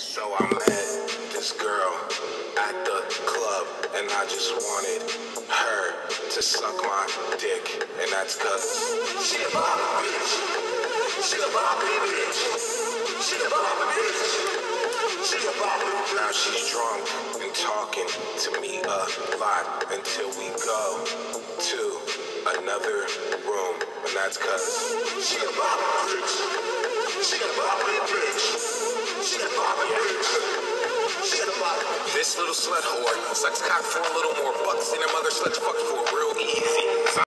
So I met this girl at the club, and I just wanted her to suck my dick, and that's cause she a Bobby bitch. She a Bobby bitch. She a Bobby bitch. She a Bobby. Now she's drunk and talking to me a lot until we go to another room, and that's cause she a Bobby This little slut whore sucks cock for a little more bucks